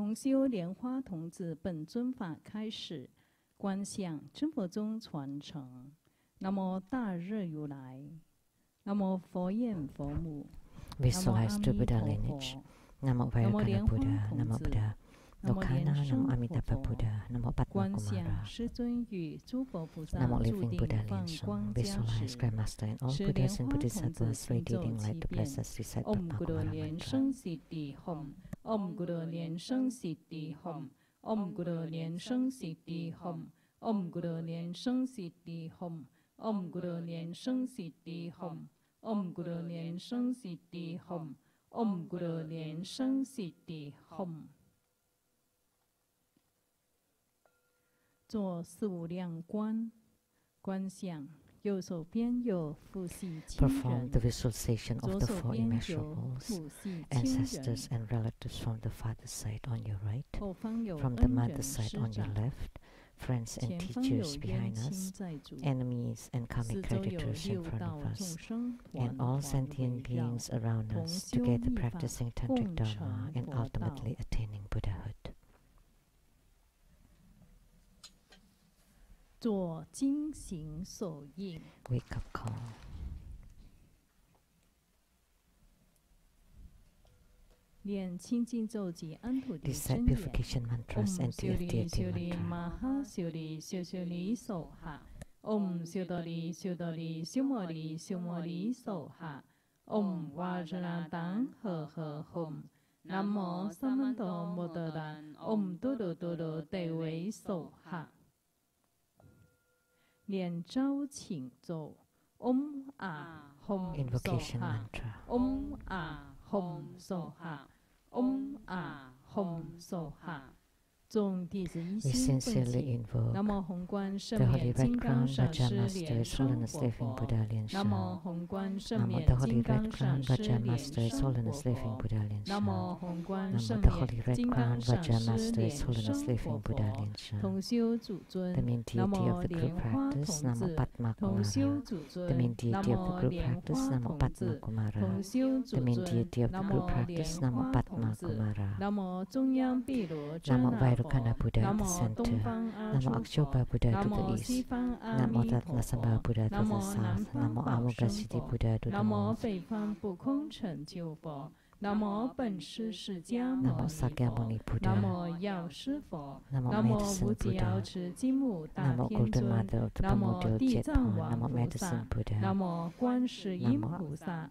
从修莲花童子本尊法开始观想真佛中传承。那么大日如来那么佛眼佛母那么阿弥陀佛那么莲花童子那么莲生婆婆观想师尊与诸佛菩萨注定放光加持。使莲花童子行走其变 Sân Siddhi Hum Om Guru Liên Sân Siddhi Hum Om Guru Liên Sân Siddhi Hum Om Guru Liên Sân Siddhi Hum Om Guru Liên Sân Siddhi Hum Om Guru Liên Sân Siddhi Hum Om Guru Liên Sân Siddhi Hum 做四无量观，观想右手边有父系亲 Perform 人 the，visualization 左 of the 手 four 边有 immeasurables, 父系亲人。ancestors and relatives from the father's side on your right, 后方有 from the 恩人 mother's side 师 on your 长，left, friends and 前方有 teachers 冤 behind 亲 us, 债主，enemies and 四 karmic 周有 creditors in 六 front 道 of 众 us, 生 and 环 all 环 sentient 围绕，beings around 同 us, 修 together 密法，practicing 共 Tantric 成 Dharma and 佛道。ultimately attaining Buddhahood. 做经行手印，Wake up call. 念清净咒及安土真言。purification 嗡 mantras and deity mantra. 玛哈修利修修利手哈。嗡修多利修多利修摩利修摩利手哈。嗡瓦热那当呵呵吽。南无萨曼多摩德兰。嗡嘟噜嘟噜得为手哈。念招请咒。嗡啊吽手 Invocation 哈。mantra. 嗡啊吽手哈。嗡啊吽手哈。We sincerely invoke the Holy Red Crown, Vajra Master, His Living Buddha Lian Sha. Namo the Holy Red Crown, Vajra Master, His Living Buddha Lian Sha. Namo the Holy Red Crown, Vajra Master, His Living Buddha Lian Sha. The main deity of the group practice, Namo Padma Kumara. The main deity of the group practice, Namo Padma Kumara. The main deity of the group practice, Namo Padma Kumara. Namo Vaira Vairocana 佛，Buddha 南 at the 无东 center. 方阿 Namo 处 Akshopa 佛，Buddha 南 to the 无西 east. 方阿 Namo 弥陀 Tatmasambhava 佛，Buddha to 南 the 无南 south. 方 Namo 宝 Amoga 生 Siddhi 佛，Buddha to the 南无 north. 北方不空成就佛，南无本师释迦 Namo 牟尼 Sakyamuni 佛，Buddha. 南无药师佛，Namo 南无 Medicine 无极瑶 Buddha. 池金木大 Namo 天 Golden 尊，Mother of the 南无 primordial 地 jet 藏 power. 王 Namo 菩 Medicine 萨，Buddha. 南无观世音 Namo 菩萨，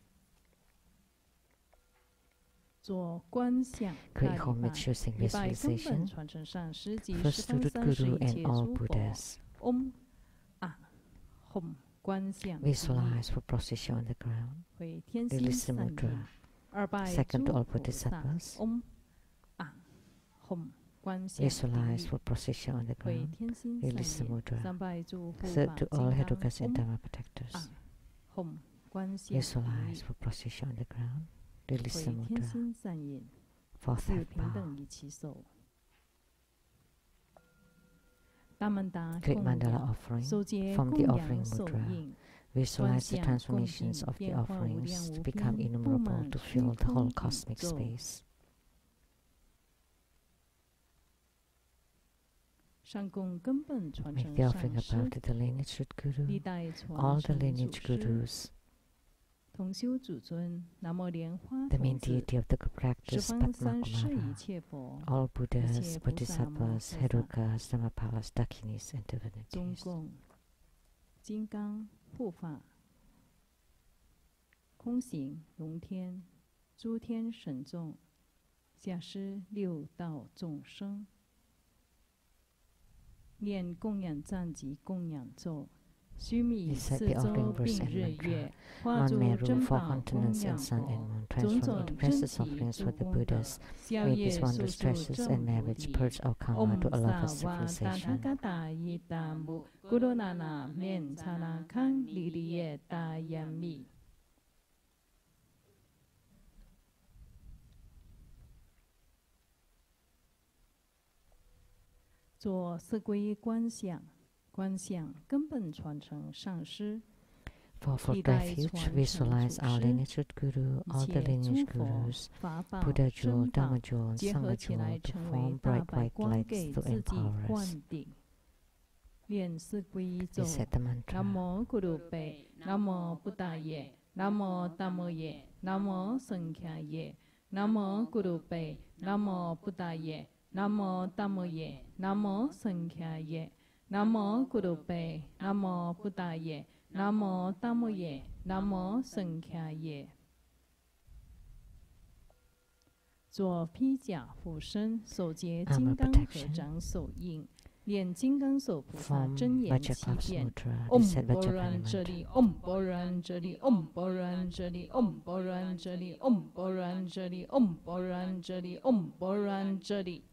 Grateful Mature Visualization to the Guru and all Buddhas. Visualize for procession on the ground. Release the mudra. Second to all Bodhisattvas. Visualize for procession on the ground. Release the mudra. Third to all Hedukas and Dharma protectors. Visualize for procession on the ground release the mandala offering from the offering mudra. Visualize the transformations of the offerings to become innumerable to fill the whole cosmic space. Make the offering above to the lineage guru, all the lineage gurus, 同修主尊，南无莲花 The 童 main 子，deity of the good 十 practice, 方三世一.切佛，All Buddhas, 一切菩萨摩 Bodhisattvas, 诃萨 Herukas, Dhammapalas, Dakinis, and 中 divinities. 共金刚护法，空行龙天，诸天神众，下施六道众生，念供养赞及供养咒，须弥 He said 四 the 周 offering verse 并 and 日 mantra. 月，化 Mount 诸 Meru, 珍 four 宝供 continents 养 and sun 佛 and。moon 种 transformed 种 into 真 precious 体 offerings 诸 for the 功德 Buddhas. 宵 May 夜 these 速 wondrous 速 treasures 正 and 菩 merits 提。 purge our karma Om to a love of sa wa ta tha civilization. ka ta yi ta mu guru na na men cha na kan li li ye ta yan mi。做四皈依观想， 观想根本传承上师，For, for refuge, visualize our lineage guru, all the lineage gurus, 法宝 jewel, and 结 Sangha 合起来 jewel to 成为 form 大 bright 白 white 光，lights 给 to 自己 empower us. 灌顶。念四皈依咒 We：said the 南 mantra. 无咕噜贝，南无布达耶，南无达摩耶，南无僧伽耶，南无咕噜贝，南无布达耶，南无达摩耶，南无僧伽耶，南无咕噜贝，南无布达耶，南无达摩耶，南无僧伽耶。左披甲护身，手结金刚合掌手印，念金刚手菩萨真言七遍。嗡波然这 mantra. 里，嗡波然这里，嗡波然这里，嗡波然这里，嗡波然这里，嗡波然这里，嗡波然这里。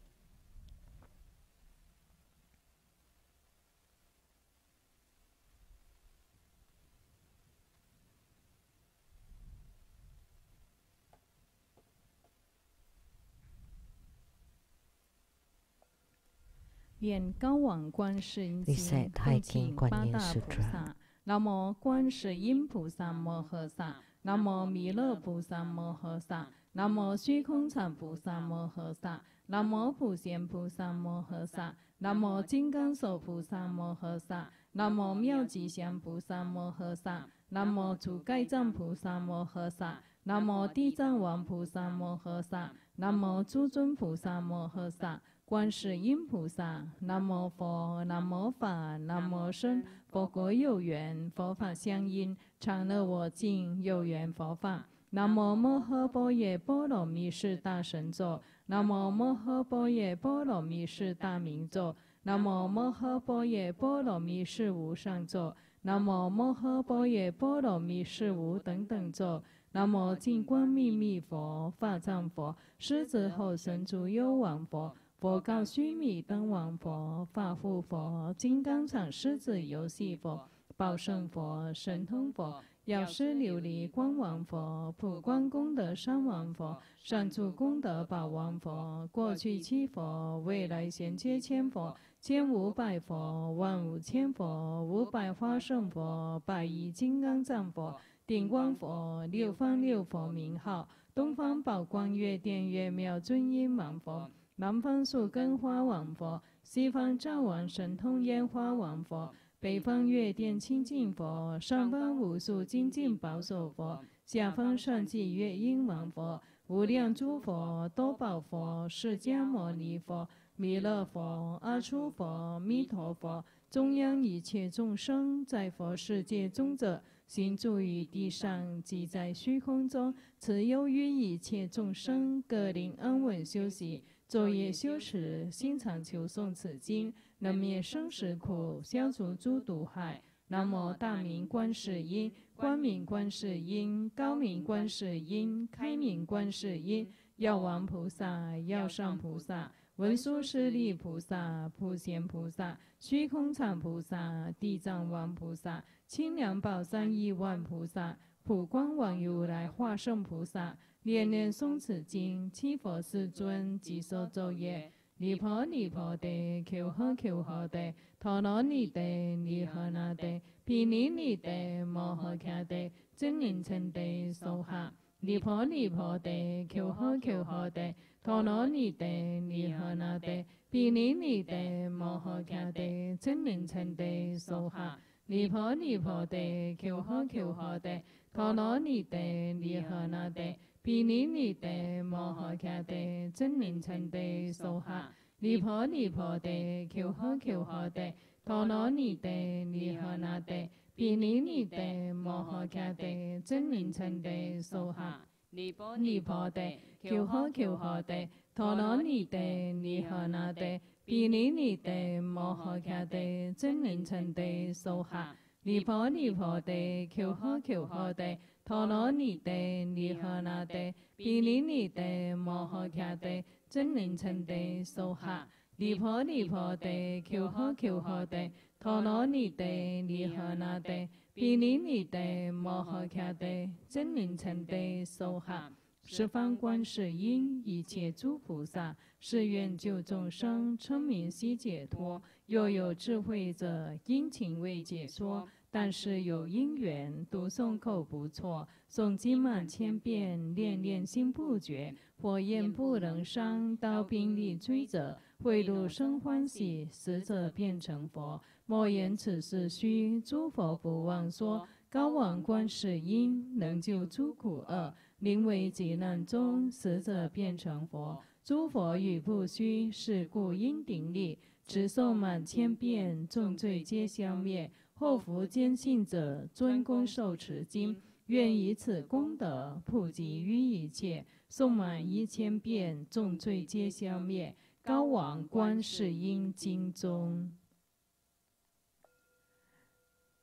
念高往观世音经 said，恭请八大菩萨。南无观世音菩萨摩诃萨，南无弥勒菩萨摩诃萨，南无虚空藏菩萨摩诃萨，南无普贤菩萨摩诃萨，南无金刚手菩萨摩诃萨，南无妙吉祥菩萨摩诃萨，南无主盖藏菩萨摩诃萨，南无地藏王菩萨摩诃萨，南无诸尊菩萨摩诃萨。观世音菩萨，南无佛，南无法，南无僧。佛国有缘，佛法相应，常乐我净，有缘佛法。南无摩诃般若波罗蜜是大神咒，南无摩诃般若波罗蜜是大明咒，南无摩诃般若波罗蜜是无上咒，南无摩诃般若波罗蜜是无等等咒。南无净光秘密佛，法藏佛，狮子吼神足幽王佛。佛告须弥灯王佛、法护佛、金刚藏狮子游戏佛、宝胜佛、神通佛、药师琉璃光王佛、普光功德山王佛、善住功德宝王佛、过去七佛、未来贤接千佛、千五百佛、万五千佛、五百花胜佛、百亿金刚藏佛、顶光佛、六方六佛名号、东方宝光月殿月妙尊音王佛。南方树根花王佛，西方照王神通烟花王佛，北方月殿清净佛，上方无数精进宝手佛，下方上济月音王佛，无量诸佛多宝佛，释迦牟尼佛、弥勒佛、阿出佛、弥陀佛，中央一切众生，在佛世界中者，行住于地上，即在虚空中，此忧于一切众生，各令安稳休息。昼夜修持，心常求诵此经，能灭生死苦，消除诸毒害。南无大明观世音，光明观世音，高明观世音，开明观世音，药王菩萨，药上菩萨，文殊师利菩萨，普贤菩萨，虚空藏菩萨，地藏王菩萨，清凉宝山亿万菩萨，普光王如来化圣菩萨。念念诵此经，七佛世尊即受咒业。尼婆尼婆地，求呵求呵地，陀罗尼地，尼诃那地，毗尼尼地，摩诃迦地，真言称地，受下。尼婆尼婆地，求呵求呵地，陀罗尼地，尼诃那地，毗尼尼地，摩诃迦地，真言称地，受下。尼婆尼婆地，求呵求呵地，陀罗尼地，尼诃那地。毗尼尼地，摩诃迦地，真言称地，受下。尼婆尼婆地，求呵求呵地，陀罗尼地，尼诃那地，毗尼尼地，摩诃迦地，真言称地，受下。尼婆尼婆地，求呵求呵地，陀罗尼地，尼诃那地，毗尼尼地，摩诃迦地，真言称地，受下。尼婆尼婆地，求诃求诃地，陀罗尼地，尼诃那地，毗尼尼地，摩诃迦帝，真灵称地，娑哈。尼婆尼婆地，求诃求诃地，陀罗尼地，尼诃那地，毗尼尼地，摩诃迦帝，真灵称地，娑哈。十方观世音，一切诸菩萨，誓愿救众生，称名悉解脱。若有智慧者，殷勤为解说，但是有因缘，读诵口不错，诵经满千遍，念念心不绝。火焰不能伤，刀兵力摧者，贿赂生欢喜，死者变成佛。莫言此事虚，诸佛不忘说。高王观世音，能救诸苦厄。名为劫难中，死者变成佛。诸佛语不虚，是故应顶礼。持诵满千遍，众罪皆消灭。后福坚信者，尊功受持经。愿以此功德，普及于一切。诵满一千遍，众罪皆消灭。高王观世音经中。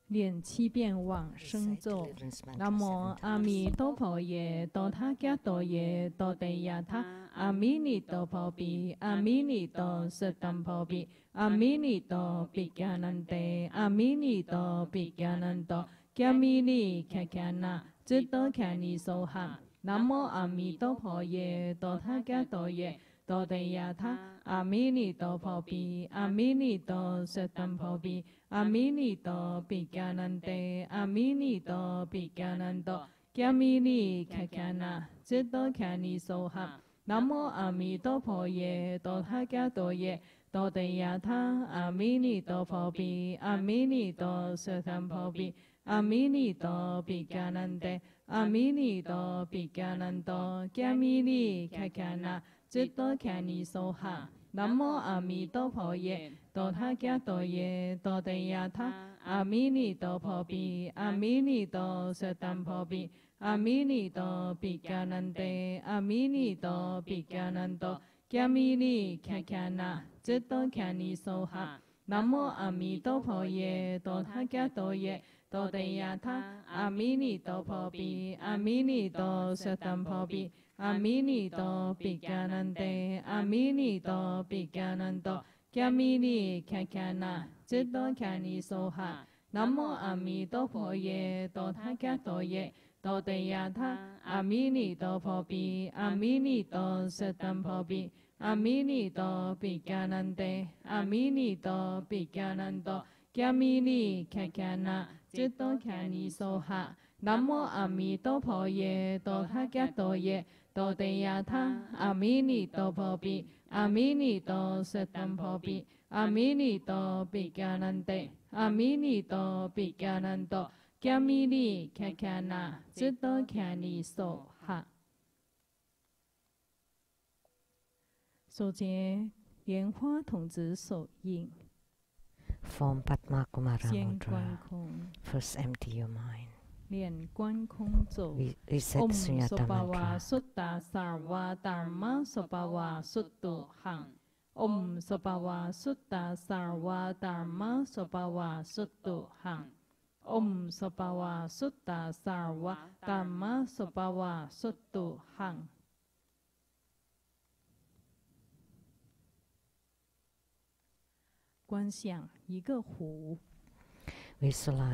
念七遍往生咒，南无阿弥陀佛耶，多他伽多耶，多地亚他，阿弥尼哆婆毗，阿弥尼哆舍单婆毗，阿弥尼哆毗迦难得，阿弥尼哆毗迦南多，迦弥尼迦迦那，智多迦尼娑哈。南无阿弥陀佛耶，多他伽多耶，多地亚他，阿弥尼哆婆毗，阿弥尼哆舍单婆毗。阿弥尼多毗迦难得，阿弥尼多毗迦难多，迦弥尼迦迦那，智多迦尼娑哈。南无阿弥陀佛耶，多他伽多耶，多地亚他，阿弥尼多佛毗，阿弥尼多舍三婆毗，阿弥尼多毗迦难得，阿弥尼多毗迦难多，迦弥尼迦迦那，智多迦尼娑哈。南无阿弥陀佛耶，多他伽多耶，多地亚他，阿弥尼多婆毗，阿弥尼多舍单婆毗，阿弥尼多毗迦难得，阿弥尼多毗迦难多，迦弥尼迦迦那，智多迦尼娑哈。南无阿弥陀佛耶，多他伽多耶，多地亚他，阿弥尼多婆毗，阿弥尼多舍单婆毗。阿弥尼多毗迦难得，阿弥尼多毗迦难多，迦弥尼迦迦那，智多迦尼娑哈。南无阿弥陀佛耶，多他伽多耶，多地亚他，阿弥尼多婆毗，阿弥尼多舍单婆毗，阿弥尼多毗迦难得，阿弥尼多毗迦难多，迦弥尼迦迦那，智多迦尼娑哈。南无阿弥陀佛耶，多他伽多耶。多地亚他，阿弥尼多婆毗，阿弥尼多舍单婆毗，阿弥尼多毗迦南帝，阿弥尼多毗迦南多，迦弥尼迦迦那，智多迦尼娑哈。首结莲花童子手印。Form Padma Kumara Mudra. 空，First empty your mind. 念观空咒。We, we said 嗡 Sunyata 娑巴哇 mantra. 苏达萨瓦达玛娑巴哇苏度行。嗡娑巴哇苏达萨瓦达玛娑巴哇苏度行。嗡娑巴哇苏达萨瓦达玛娑巴哇苏度行。观想一个湖，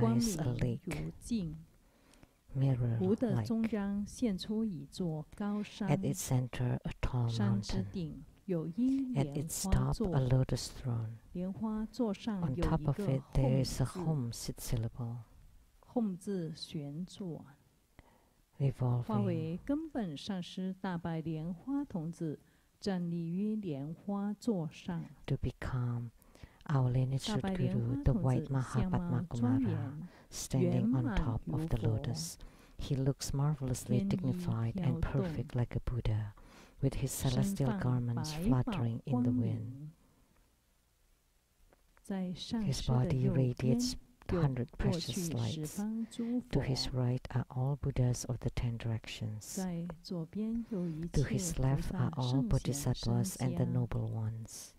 光明如镜湖的中央现出一座高山。at its center a tall 山之.顶有一 At 莲 its 花 top 座.莲花座上 On 有 top 一 of 个 it there is a 字，home sit syllable 吽字旋转，化为根本上师大白莲花童子，站立于莲花座上。to become our lineage 大白莲 Guru, 花 the 童 white 子相貌 Mahapadma 庄 Kumara, 严，standing on 圆满 top 如 of the 佛 lotus. He looks marvelously 天衣 dignified and 飘动 perfect like a Buddha, with his 身 celestial 放 garments 白宝 fluttering in 光 the wind. 明。在上 His 师的 body 右边 radiates 有 hundred 过 precious 去十 lights. 方诸 To 佛。his right are all Buddhas of the ten directions. 在左边有一 To 切 his 菩 left are 萨 all 圣贤圣 bodhisattvas and the 家，noble ones.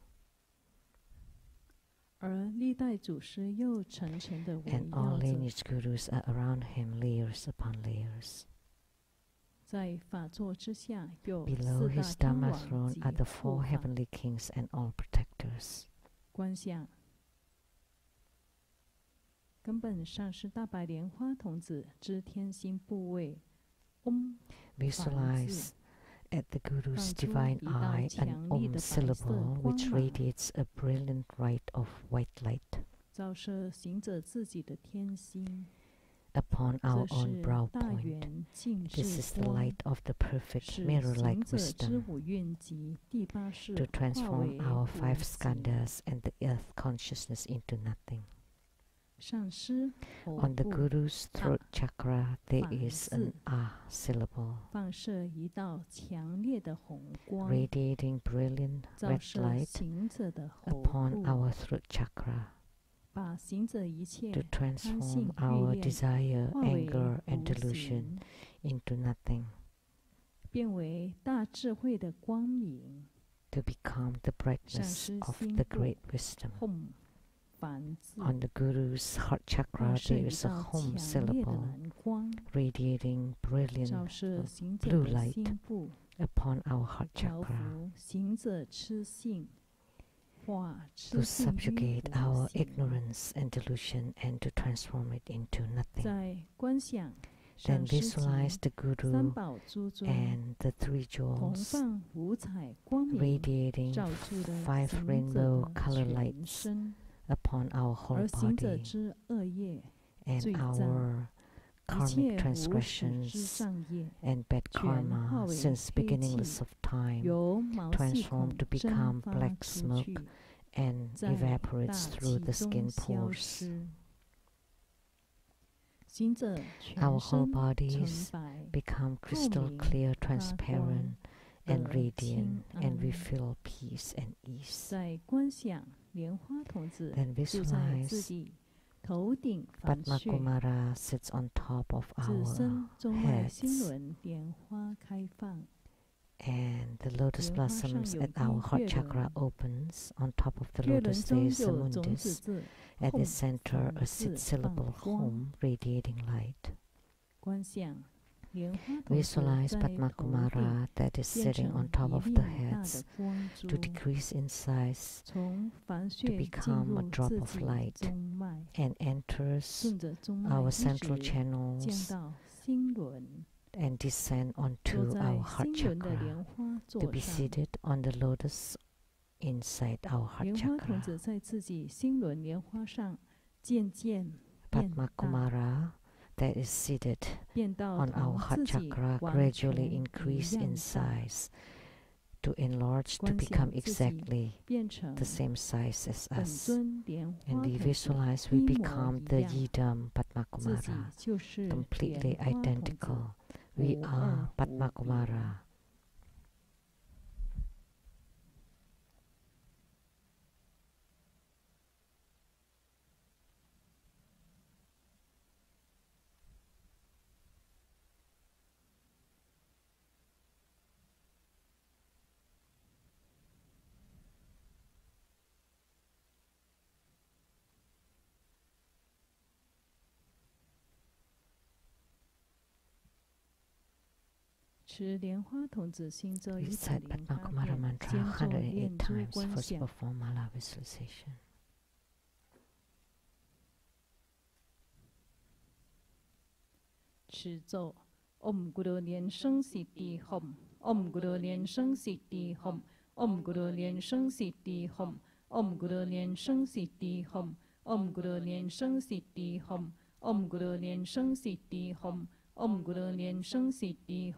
And all 绕着，lineage gurus are around him, layers upon layers. 在法座之下有 Below his 天 Dharma 王 throne 及 are the 护 four 法 heavenly kings and all protectors. 观想。根本上是大白莲花童子之天心部位，嗡 Visualize at the Guru's divine eye an Om syllable which radiates a brilliant light of white light. Upon our own brow point, this is the light of the perfect mirror-like wisdom to transform our five skandhas and the earth consciousness into nothing. On the Guru's throat chakra, there is an Ah syllable, radiating brilliant red light upon our throat chakra to transform our desire, anger, and delusion into nothing, to become the brightness of the great wisdom on the Guru's heart chakra, there is a home syllable radiating brilliant blue light upon our heart chakra. To subjugate our ignorance and delusion and to transform it into nothing. Then visualize the Guru and the three jewels radiating five rainbow color lights upon our whole body and our karmic transgressions and bad karma since beginningless of time transform to become black smoke and evaporates through the skin pores. Our whole bodies become crystal clear, transparent, and radiant, and we feel peace and ease then visualize Padma Kumara sits on top of our heads and the lotus blossoms at our heart chakra opens on top of the lotus there is the mundis at the center a six syllable home radiating light. 观想 Visualize Padmakumara that is sitting on top of the heads to decrease in size, to become a drop of light, and enters our central channels and descend onto our heart chakra to be seated on the lotus inside our heart chakra. Padma Kumara that is seated on our heart chakra gradually increase in size to enlarge to become exactly the same size as us. And we visualize we become the Yidam Padmakumara, completely identical. We are Padmakumara. We said, but Nakumara Mantra 108 times first perform mala visualization. Chỉ dụ Om Guru Liên Sân Sĩ Tỳ Om Guru Liên Sân Sĩ Tỳ Om Guru Liên Sân Sĩ Tỳ Om Guru Liên Sân Sĩ Tỳ Om Guru Liên Sân Sĩ Tỳ Om Guru Liên Sân Sĩ Tỳ Om Guru Liên Sân Sĩ Tỳ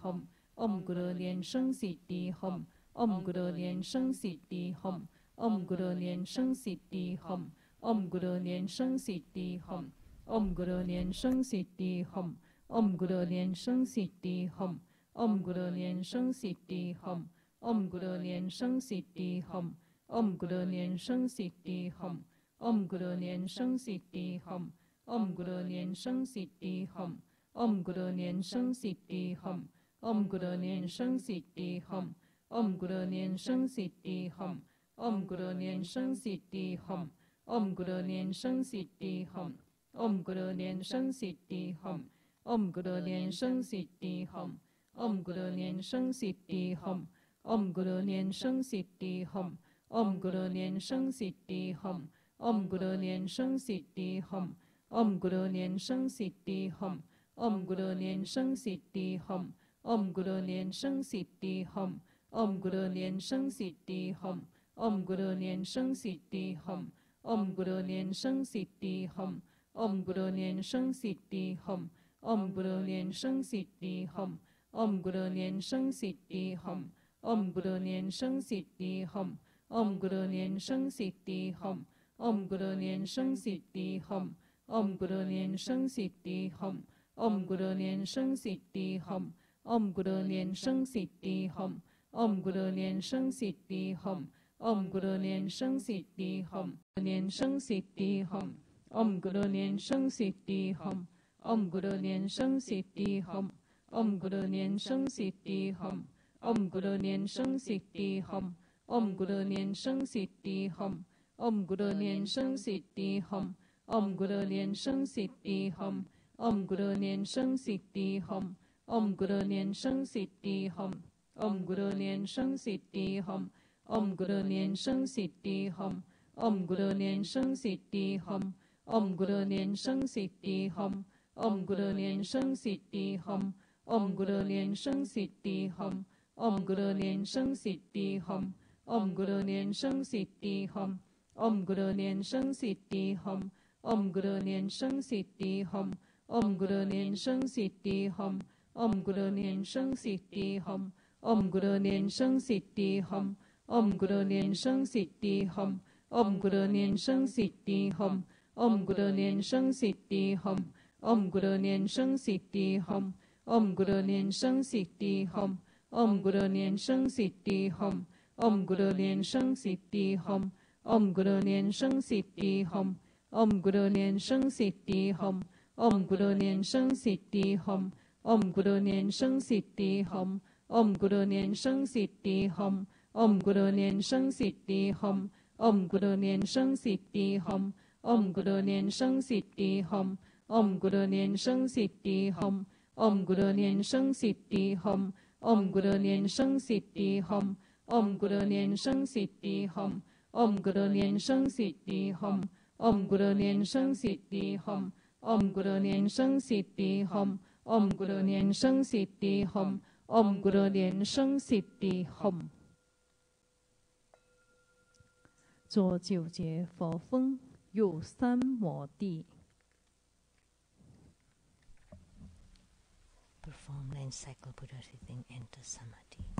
Hom，Om Guru 莲生悉地 Hom，Om Guru 莲生悉地 Hom，Om Guru 莲生悉地 Hom，Om Guru 莲生悉地 Hom，Om Guru 莲生悉地 Hom。Om Guru Liên Sân Sĩ Tỳ Hồng Om Guru Liên Sân Sĩ Tỳ Hồng Om Guru Liên Sân Sĩ Tỳ Hồng Om Guru Liên Sân Sĩ Tỳ Hồng Om Guru Liên Sân Sĩ Tỳ Hồng Om Guru Liên Sân Sĩ Tỳ Hồng Om Guru Liên Sân Sĩ Tỳ Hồng Om Guru Liên Sân Sĩ Tỳ Hồng Om Guru Liên Sân Sĩ Tỳ Hồng Om Guru Liên Sân Sĩ Tỳ Hồng Om Guru Nian Sheng Siddhi Hum Om Guru Nian Sheng Siddhi Hum Om Guru Nian Sheng Siddhi Hum Om Guru Nian Sheng Siddhi Hum Om Guru Nian Sheng Siddhi Hum Om Guru Nian Sheng Siddhi Hum Om Guru Nian Sheng Siddhi Hum Om Guru Nian Sheng Siddhi Hum Om Guru Nian Sheng Siddhi Hum Om Guru Nian Sheng Siddhi Hum Om Guru Nian Sheng Siddhi Hum Om Guru Nian Sheng Siddhi Hum Om Guru Nian Sheng Siddhi Hum Om Guru Nian Sheng Siddhi Hum Om Guru Nian Sheng Siddhi Hum Om Guru Nian Sheng Siddhi Hum Om Guru Nian Sheng Siddhi Hum Om Guru Nian Sheng Siddhi Hum Om Guru Nian Sheng Siddhi Hum Om Guru Nian Sheng Siddhi Hum Om Guru Nian Sheng Siddhi Hum Om Guru Nian Sheng Siddhi Hum Om Guru Nian Sheng Siddhi Hum Om Guru Nian Sheng Siddhi Hum Nian Sheng Siddhi Hum Om Guru Nian Sheng Siddhi Hum Om Guru Nian Sheng Siddhi Hum Om Guru Nian Sheng Siddhi Hum Om Guru Nian Sheng Siddhi Hum Om Guru Nian Sheng Siddhi Hum Om Guru Nian Sheng Siddhi Hum Om Guru Nian Sheng Siddhi Hum Om Guru Nian Sheng Siddhi Hum Om Guru Nian Sheng Siddhi Hum Om Guru Nian Sheng Siddhi Hum Om Guru Nian Sheng Siddhi Hum Om Guru Nian Sheng Siddhi Hum Om Guru Nian Sheng Siddhi Hum Om Guru Nian Sheng Siddhi Hum Om Guru Nian Sheng Siddhi Hum Om Guru Nian Sheng Siddhi Hum Om Guru Nian Sheng Siddhi Hum Om Guru Nian Sheng Siddhi Hum Om Guru Nian Sheng Siddhi Hum Om Guru Nian Sheng Siddhi Hum Om Guru Nian Sheng Siddhi Hum Om Guru Nian Sheng Siddhi Hum Om Guru Nian Sheng Siddhi Hum Om Guru Nian Sheng Siddhi Hum Om Guru Nian Sheng Siddhi Hum Om Guru Nian Sheng Siddhi Hum Om Guru Nian Sheng Siddhi Hum Om Guru Nian Sheng Siddhi Hum Om Guru Nian Sheng Siddhi Hum Om Guru Nian Sheng Siddhi Hum Om Guru Nian Sheng Siddhi Hum Om Guru Nian Sheng Siddhi Hum Om Guru Nian Sheng Siddhi Hom. Om Guru Nian Sheng Siddhi Hom. Om Guru Nian Sheng Siddhi Hom. Om Guru Nian Sheng Siddhi Hom. Om Guru Nian Sheng Siddhi Hom. Om Guru Nian Sheng Siddhi Hom. Om Guru Nian Sheng Siddhi Hom. Om Guru Nian Sheng Siddhi Hom. Om Guru Nian Sheng Siddhi Hom. Om Guru Nian Sheng Siddhi Hom. Om Guru Nian Sheng Siddhi Hom. Om Guru Nian Sheng Siddhi Hom. Om Guru Nian Sheng Siddhi Hum Om Guru Nian Sheng Siddhi Hum 做九节佛风，入三摩地。Perform nine cycle Buddha sitting enter samadhi.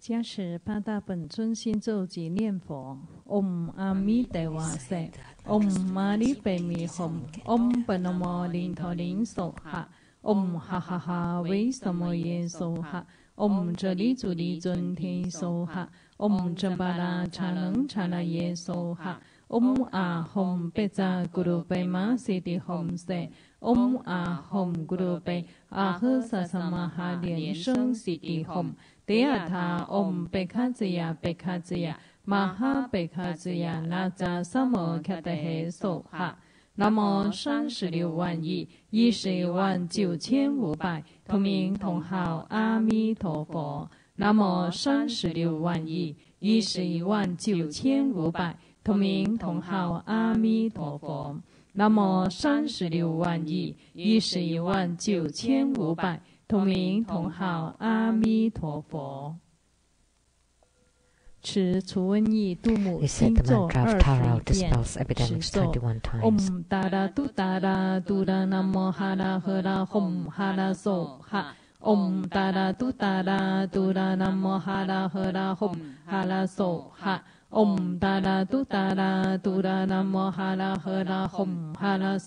加持八大本尊心咒及念佛。唵阿弥陀佛。唵嘛呢呗咪吽。唵波罗摩尼陀林娑哈。唵哈哈哈维萨摩耶娑哈。唵哲利祖利尊天娑哈。唵哲巴拉查能查那耶娑哈。唵阿吽贝扎咕噜贝玛悉地吽塞。唵阿吽咕噜贝阿呵萨萨玛哈连声悉地吽。第二塔唵贝卡兹亚贝卡兹亚玛哈贝卡兹亚那扎萨摩卡德嘿梭哈。南无三十六万亿一十一万九千五百同名同号阿弥陀佛。南无三十六万亿一十一万九千五百同名同号阿弥陀佛。南无三十六万亿一十一万九千五百。同名同号阿弥陀佛。持除瘟疫度母星座二十一持达拉达拉摩哈拉赫拉哈拉哈达拉达拉摩哈拉赫拉哈拉哈达拉达拉摩哈拉赫拉哈拉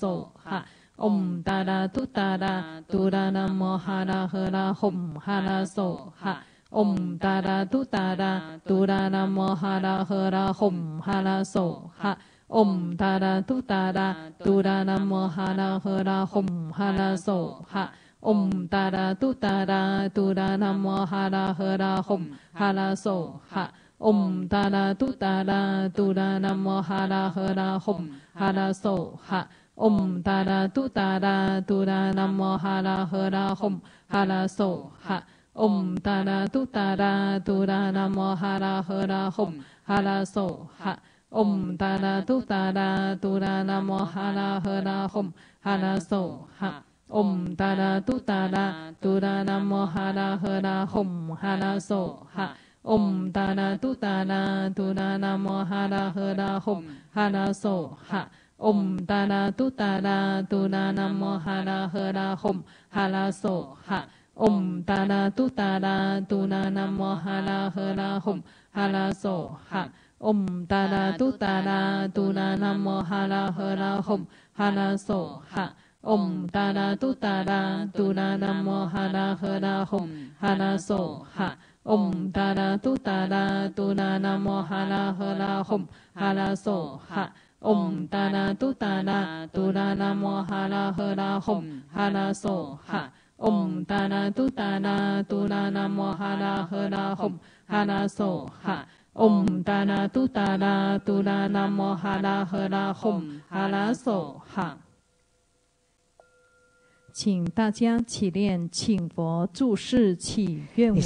哈 อมตาดาทุตาดาตูดานามฮาราเฮราหมฮาราโสหะอมตาดาทุตาดาตูดานามฮาราเฮราหมฮาราโสหะอมตาดาทุตาดาตูดานามฮาราเฮราหมฮาราโสหะอมตาดาตุตาดาตูดานามฮาราเฮราหมฮาราโสหะอมตาดาตุตาดาตูดานามฮาราเฮราหมฮาราโสหะ 嗡达拉嘟达拉嘟拉南无哈达赫拉吽哈拉梭哈嗡达拉嘟达拉嘟拉南 hum, 赫拉吽哈 so 哈嗡达拉嘟达拉嘟拉南无哈达赫拉吽哈拉梭哈嗡达拉嘟达拉嘟拉南无哈达赫拉吽哈拉梭哈嗡达拉嘟达拉嘟拉南无哈达赫拉吽哈拉梭哈 อมตาราตุตาราตุนานัมโมหาราเฮราคมหาราโสหะอมตาราตุตาราตุนานัมโมหาราเฮราคมหาราโสหะอมตาราตุตาราตุนานัมโมหาราเฮราคมหาราโสหะอมตาราตุตาราตุนานัมโมหาราเฮราคมหาราโสหะอมตาราตุตาราตุนานัมโมหาราเฮราคมหาราโสหะ 唵达拉嘟达拉嘟拉那摩哈拉赫拉吽哈拉娑哈。唵达拉嘟达拉嘟拉那摩哈拉赫拉吽哈拉娑哈。唵达拉嘟达拉嘟拉那摩哈拉赫拉吽哈拉娑哈。请大家起念，请佛注释起愿文。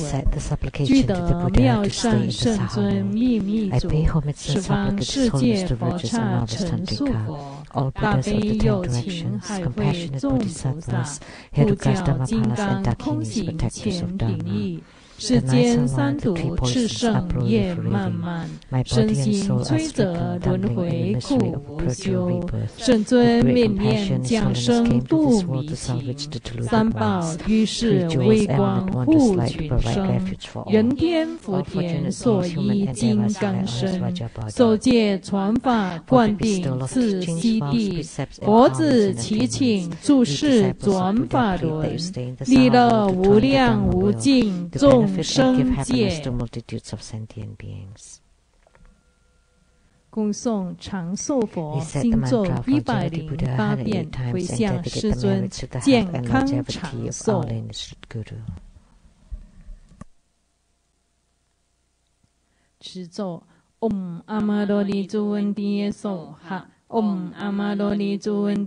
具得妙善圣尊秘密主，十方世界佛刹成宿佛，大悲有情海会众菩萨，护教金刚空行前顶立。世间三毒炽盛业漫漫，身心摧折轮回苦无休。圣尊面念降生度迷情，三宝于是微光护群生。人天福田所依金刚身，受戒传法灌顶次悉地。佛子祈请注释转法轮，利乐无量无尽众。生解，恭送长寿佛新作一百零八遍回向师尊健康长寿持咒，Om a 多尼 r o i Jivandiya Soha，Om a m a r o i 尊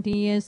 提耶。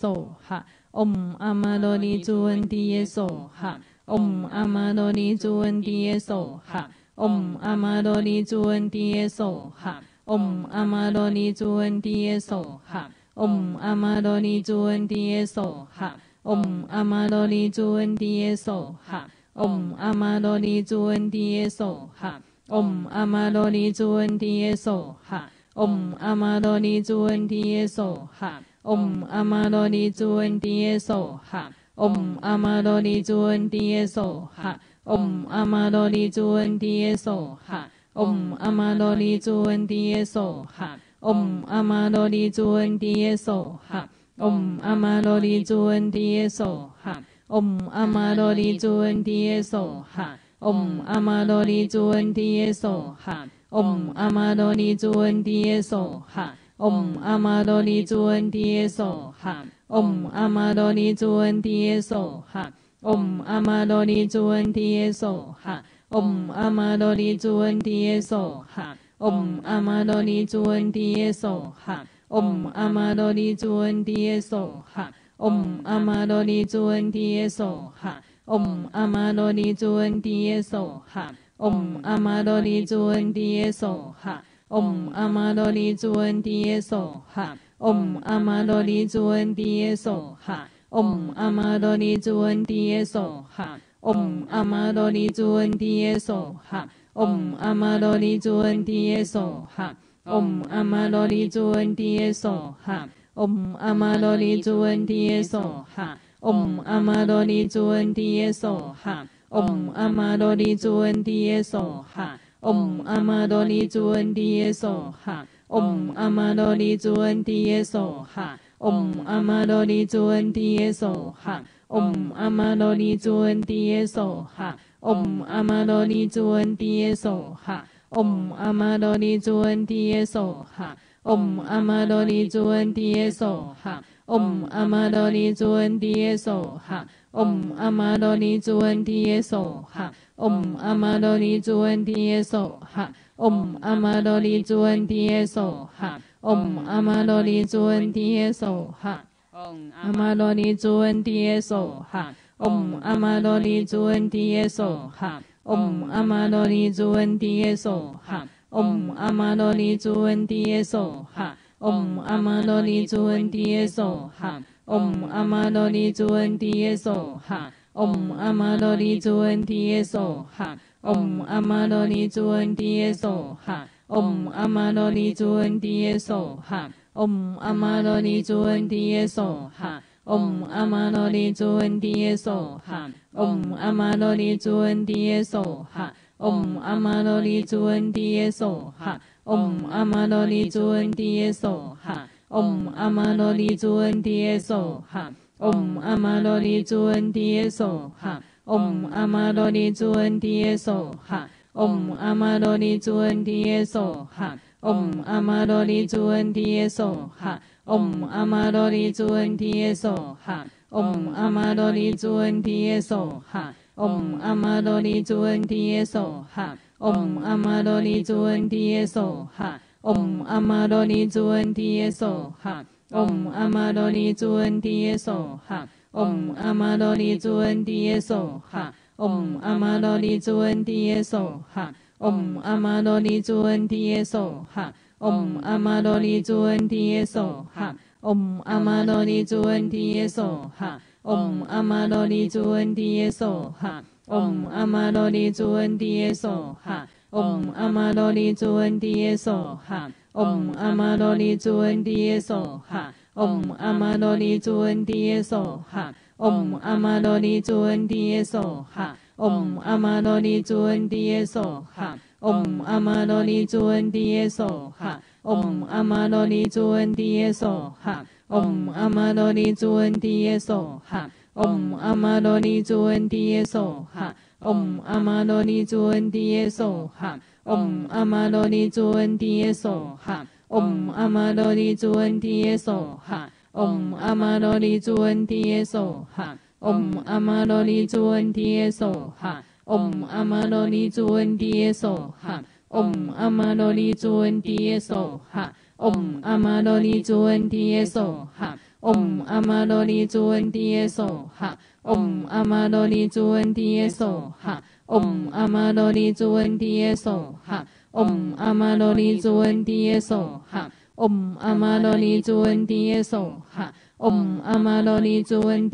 唵阿弥陀利珠恩帝耶娑哈。唵阿弥陀利珠恩帝耶娑哈。唵阿弥陀利珠恩帝耶娑哈。唵阿弥陀利珠恩帝耶娑哈。唵阿弥陀利珠恩帝耶娑哈。唵阿弥陀利珠恩帝耶娑哈。唵阿弥陀利珠恩帝耶娑哈。唵阿弥陀利珠恩帝耶娑哈。唵阿弥陀利珠恩帝耶娑哈。唵阿弥陀利珠恩帝耶娑哈。唵阿弥陀利珠恩帝耶娑哈。唵阿弥陀利珠恩帝耶娑哈。Om 阿玛多利珠恩迪耶娑哈。Om 阿玛多利珠恩迪耶娑哈。Om 阿玛多利珠恩迪耶娑哈。Om 阿玛多利珠恩迪耶娑哈。Om 阿玛多利珠恩迪耶娑哈。Om 阿玛多利珠恩迪耶娑哈。Om 阿玛多利珠恩迪耶娑哈。Om 阿玛多利珠恩迪耶娑哈。Om 阿玛多利珠恩迪耶娑哈。Om 阿玛多利珠恩迪耶娑哈。Om 阿玛多利珠恩迪耶娑哈。Om 阿玛多利珠恩迪耶娑哈。Om 阿玛多利珠恩迪耶娑哈。Om 阿玛多利珠恩迪耶娑哈。Om 阿玛多利珠恩迪耶娑哈。Om 阿玛多利珠恩迪耶娑哈。Om 阿玛多利珠恩迪耶娑哈。Om 阿玛多利珠恩迪耶娑哈。Om 阿玛多利珠恩迪耶娑哈。Om 阿玛多利珠恩迪耶娑哈。Om 阿玛多利珠恩迪耶娑哈。Om 阿玛多利珠恩迪耶娑哈。Om 阿玛多利珠恩迪耶娑哈。Om 阿玛多利珠恩迪耶娑哈。Om 阿玛多利珠恩迪耶娑哈。Om 阿玛多利珠恩迪耶娑哈。Om 阿玛多利珠恩迪耶娑哈。Om 阿玛多利珠恩迪耶娑哈。Om 阿玛多利珠恩迪耶娑哈。Om 阿玛多利珠恩迪耶娑哈。Om 阿玛多利珠恩迪耶娑哈。Om 阿玛多利珠恩迪耶娑哈。Om 阿玛多利珠恩迪耶娑哈。Om 阿玛多利珠恩迪耶娑哈。Om 阿玛多利珠恩迪耶娑哈。Om 阿玛多利珠恩迪耶娑哈。Om 阿玛多利珠恩迪耶娑哈。Om 阿玛多利珠恩迪耶娑哈。Om 阿玛多利珠恩迪耶娑哈。Om 阿玛多利珠恩迪耶娑哈。Om 阿玛多利珠恩迪耶娑哈。Om 阿玛多利珠恩迪耶娑哈。Om 阿玛多利珠恩迪耶娑哈。Om 阿玛多利珠恩迪耶娑哈。Om 阿玛多利珠恩迪耶娑哈。Om 阿玛多利珠恩迪耶娑哈。Om 阿玛多利珠恩迪耶娑哈。Om 阿玛多利珠恩迪耶娑哈。Om 阿玛多利珠恩迪耶娑哈。Om 阿玛多利珠恩迪耶娑哈。Om 阿玛多利珠恩迪耶娑哈。Om 阿玛多利珠恩迪耶娑哈。Om 阿玛多利珠恩迪耶娑哈。Om 阿玛多利珠恩迪耶娑哈。Om 阿玛多利珠恩迪耶娑哈。Om 阿玛多利珠恩迪耶娑哈。Om 阿玛多利珠恩迪耶娑哈。Om 阿玛多利珠恩迪耶娑哈。Om 阿玛多利珠恩迪耶娑哈。Om 阿玛多利珠恩迪耶娑哈。Om 阿玛多利珠恩迪耶娑哈。Om 阿玛多利珠恩迪耶娑哈。Om 阿玛多利珠恩迪耶娑哈。Om 阿玛多利珠恩迪耶娑哈。Om 阿玛多利珠恩迪耶娑哈。Om 阿玛多利珠恩迪耶娑哈。Om 阿玛多利珠恩迪耶娑哈。Om 阿玛多利珠恩迪耶娑哈。Om 阿玛多利珠恩迪耶娑哈。Om 阿玛多利珠恩迪耶娑哈。Om 阿玛多利珠恩迪耶娑哈。Om 阿玛多利珠恩迪耶娑哈。Om 阿玛多利珠恩迪耶娑哈。Om 阿玛多利珠恩迪耶娑哈。Om 阿玛多利珠恩迪耶娑哈。Om 阿玛多利珠恩迪耶娑哈。Om 阿玛多利珠恩迪耶娑哈。Om 阿玛多利珠恩迪耶娑哈。Om 阿玛多利珠恩迪耶娑哈。Om 阿玛多利珠恩迪耶娑哈。Om 阿玛多利珠恩迪耶娑哈。Om 阿玛多利珠恩迪耶娑哈。Om 阿玛多利珠恩迪耶娑哈。Om 阿玛多利珠恩迪耶娑哈。Om 阿玛多利珠恩迪耶娑哈。嗡阿玛罗尼朱恩耶娑哈，嗡阿玛罗尼朱恩耶娑哈，嗡阿玛罗尼朱恩耶娑哈，嗡阿玛罗尼朱恩耶娑哈，嗡阿玛罗尼朱恩耶娑哈，嗡阿玛罗尼朱恩，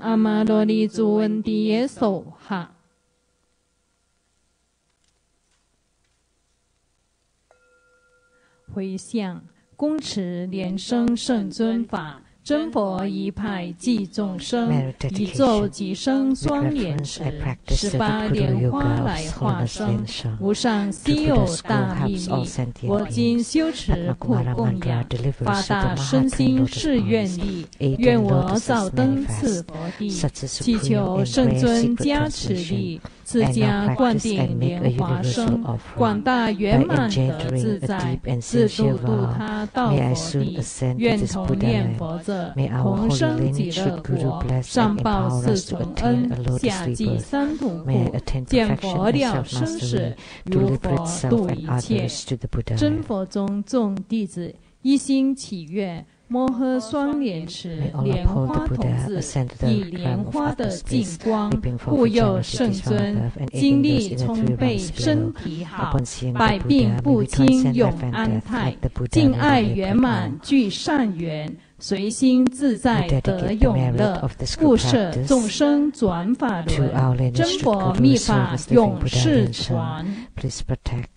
阿玛罗尼恩耶娑哈。回向。恭持莲生圣尊法，真佛一派即众生，一咒即生双眼池，十八莲花来化生，无上稀有大秘密。我今修持苦供养，八大身心是愿力，愿我早登次佛地，祈求圣尊加持力。自家灌顶莲花生，广大圆满得自在，自度度他到佛地，愿同念佛者。同 holy 生极 lineage 乐国，bless 上 and 报 empower 四 us to 重恩下济.三途苦见佛了生死，to 如佛度一切。真佛中众弟子一心祈愿，摩诃双莲池莲花童子，以莲花的净光护佑圣尊精力充沛，身体好百病不侵，永安泰敬爱圆满.具善缘，随心自在 We 得 dedicate the 永 merit 乐 of，this 复 good 摄 practice 众生转法 to 轮，our lineage 真 to 佛 Guru 密 Service 法 living 永 Buddha 世 Lin Sheng. 传。Please protect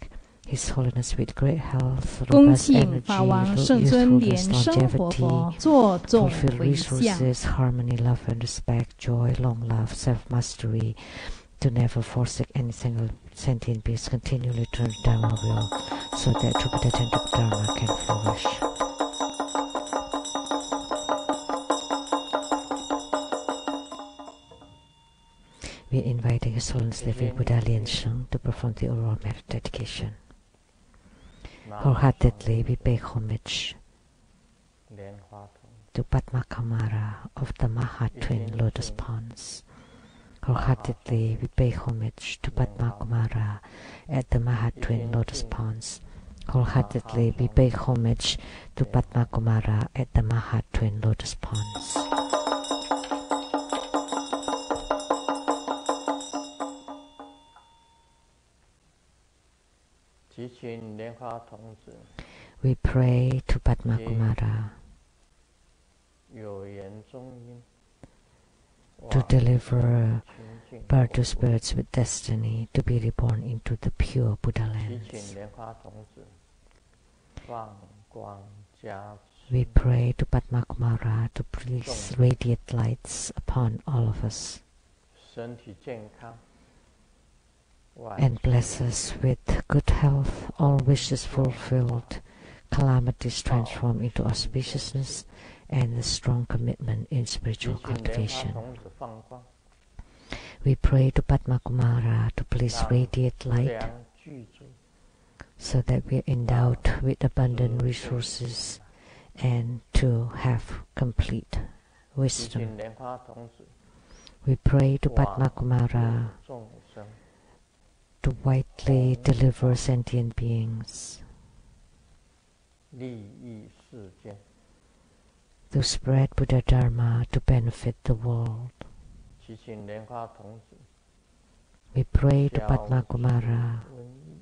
His Holiness with great health, 恭 robust 请法 energy, 王圣 lo- 尊莲 youthfulness, 生活佛 longevity, 坐众 fulfill 回向。resources, harmony, love and respect, joy, long love, self-mastery, to never forsake any single sentient beings, continually turn Dharma will, so that true Buddha and true Dharma can flourish. we are inviting His Holiness Neville Buddha Lien Sheng to perform the oral merit dedication. Wholeheartedly, we pay homage to Padma Kamara of the Maha Twin Lotus Ponds. Wholeheartedly, we pay homage to Padma Kamara at the Maha Twin Lotus Ponds. Wholeheartedly, we pay homage to Padma Kumara at the Maha Twin Lotus Ponds. We pray to Padma Kumara 有缘中因，to 往 deliver 清净 birth to 国度 spirits with destiny to be reborn into the pure Buddha 祈 lands. 请莲花童子放光加持 We pray to Padma Kumara to please radiate lights upon all of us 身体健康，万 and bless us with good health, all wishes fulfilled, calamities transformed into auspiciousness, and a strong commitment in spiritual cultivation. We pray to Padma Kumara to please radiate light so that we are endowed with abundant resources and to have complete wisdom. We pray to Padma Kumara to widely deliver sentient beings, 利益世间，to spread Buddha Dharma to benefit the world. 祈请莲花童子 We pray to 消 Padma 除 Kumara 瘟疫、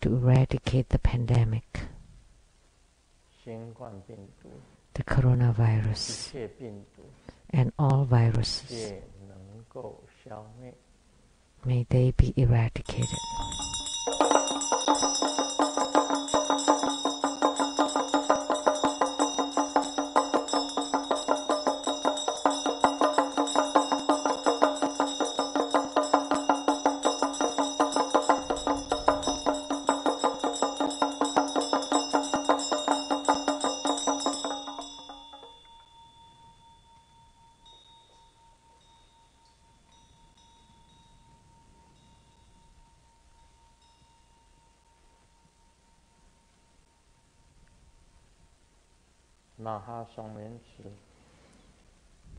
to eradicate the pandemic, 新冠病毒、the 一 coronavirus, 切病毒，and all viruses. 皆能够消灭。May they be eradicated.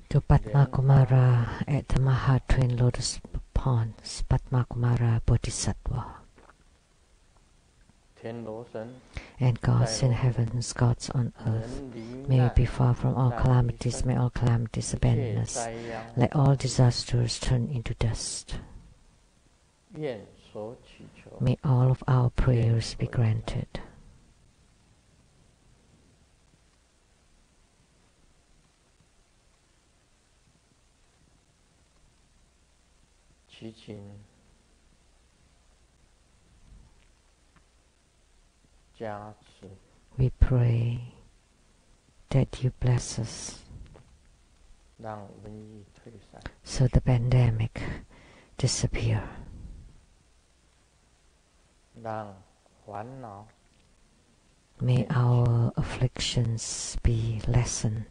to Padma Kumara at the Maha Twin Lotus Ponds, Padma Kumara Bodhisattva. And gods in heavens, gods on earth, may we be far from all calamities, may all calamities abandon us. Let all disasters turn into dust. May all of our prayers be granted. 祈请加持 We pray that you bless us 让瘟疫退散。so the pandemic disappear. 让烦恼，May our afflictions be lessened.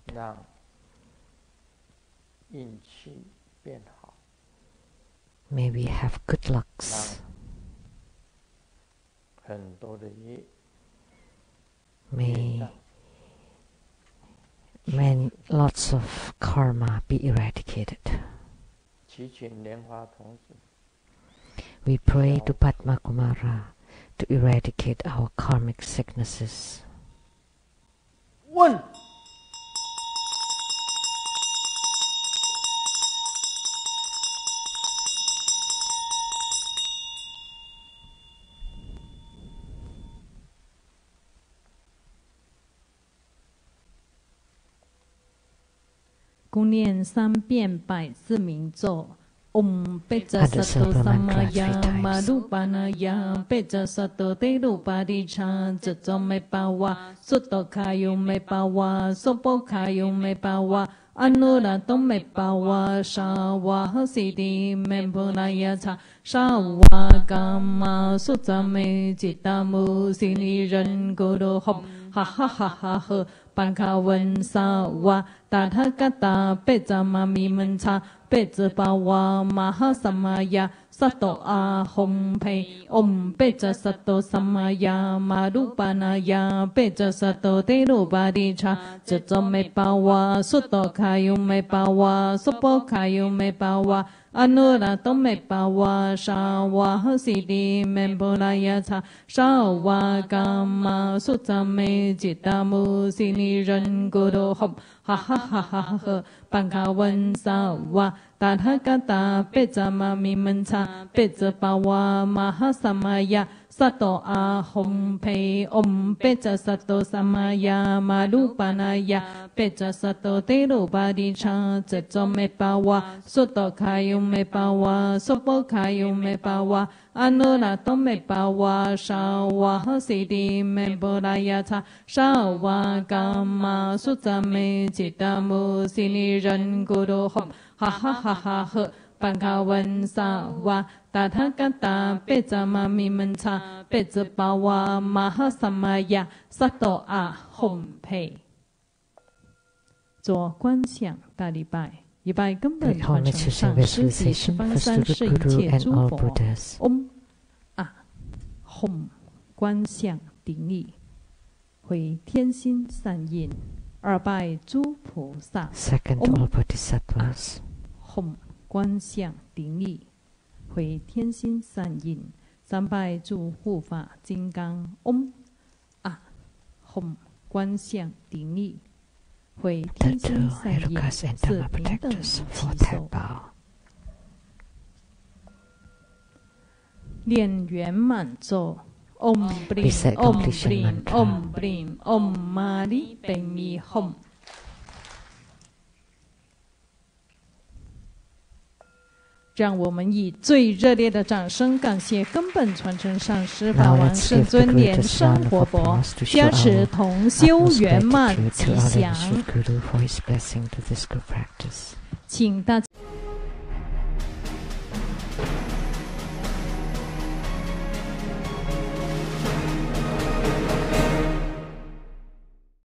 让运气变好，May we have good 让 lucks. 很多的业业 May 障 may lots of karma be eradicated. 祈请莲花童子 We pray to Padma Kumara to eradicate our karmic sicknesses. 问。共念三遍百字明咒。嗡贝扎萨多萨玛雅玛鲁巴那雅贝扎萨多德鲁巴迪查哲卓梅巴瓦苏多卡尤梅巴瓦苏波卡尤梅巴瓦阿努拉多梅巴瓦沙瓦赫西迪梅波那雅查沙瓦伽玛苏扎梅吉达姆西尼仁古多吽哈哈哈哈吽。班卡文沙瓦达他噶达贝扎玛米门查贝兹巴瓦玛哈萨玛呀萨玛雅萨多阿红培 Om 贝扎萨多萨玛雅玛鲁巴那雅贝扎萨多德鲁巴迪查这种没巴瓦苏多卡尤没巴瓦苏波卡尤没巴瓦。阿努拉东美巴瓦沙瓦和西迪门布拉雅查沙瓦伽玛苏扎美吉达姆西尼人古罗哄哈哈哈哈哈呵班卡文萨瓦达他嘎达贝扎玛咪门查贝扎巴瓦玛哈萨玛雅。萨多阿红培 Om 贝扎萨多萨玛雅玛鲁巴那雅贝扎萨多德鲁巴迪查这种没巴瓦苏多卡尤没巴瓦苏波卡尤没巴瓦阿努拉东没巴瓦沙瓦和西迪没布拉雅查沙瓦伽玛苏扎美吉达达他嘎达贝扎玛咪门查贝兹巴瓦玛哈萨玛雅萨多阿哄培。做观想大礼拜，礼拜根本承 to 上师及方 the 一切诸佛。Om 啊吽观想顶礼，回天心善印，二拜诸菩萨。Second, all bodhisattvas. 哄观想顶礼，回天心善印，三拜诸护法金刚。嗡啊哄观想顶礼，回天心善印，是平等 that 受，bow. 念圆满咒。Om Brim Recite Om completion Brim mantra. Om Brim Om Mani Padme Hum。让我们以最热烈的掌声感谢根本传承上师法王世尊莲生活佛，加持同修圆满吉祥。请大。